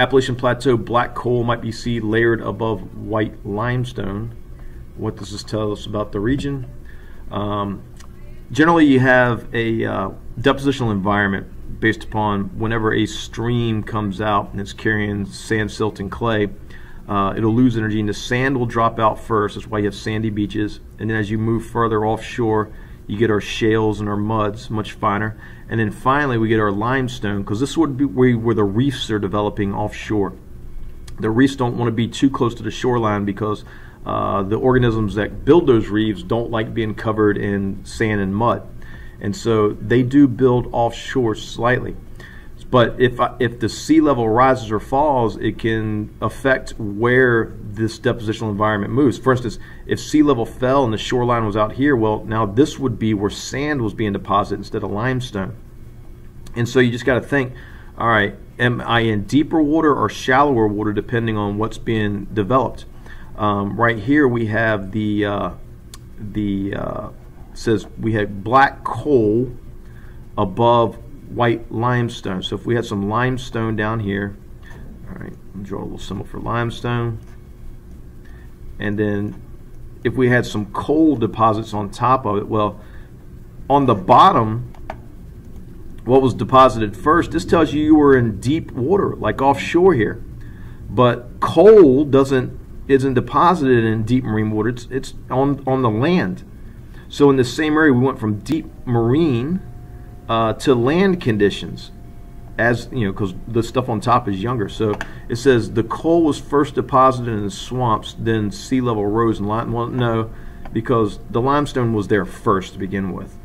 Appalachian Plateau black coal might be seen layered above white limestone. What does this tell us about the region? Um, generally, you have a uh, depositional environment based upon whenever a stream comes out and it's carrying sand, silt, and clay. Uh, it'll lose energy, and the sand will drop out first. That's why you have sandy beaches. And then as you move further offshore, you get our shales and our muds, much finer. And then finally, we get our limestone, because this would be where, the reefs are developing offshore. The reefs don't want to be too close to the shoreline because uh, the organisms that build those reefs don't like being covered in sand and mud. And so they do build offshore slightly. But if if the sea level rises or falls, it can affect where this depositional environment moves. For instance, if sea level fell and the shoreline was out here, well, now this would be where sand was being deposited instead of limestone. And so you just got to think, all right, am I in deeper water or shallower water, depending on what's being developed? Um, right here we have the uh, the uh, says we had black coal above white limestone. So if we had some limestone down here, all right, draw a little symbol for limestone. And then if we had some coal deposits on top of it, well, on the bottom, what was deposited first, this tells you you were in deep water, like offshore here. But coal doesn't isn't deposited in deep marine water. It's it's on on the land. So in the same area, we went from deep marine uh, to land conditions as you know because the stuff on top is younger. So it says the coal was first deposited in the swamps then sea level rose and line. Well no because the limestone was there first to begin with.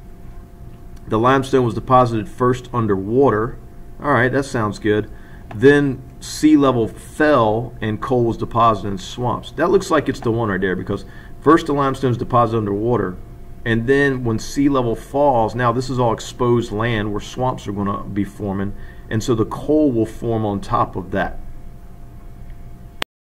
The limestone was deposited first underwater. All right that sounds good. Then sea level fell and coal was deposited in swamps. That looks like it's the one right there because first the limestone is deposited underwater and then when sea level falls, now this is all exposed land where swamps are going to be forming, and so the coal will form on top of that.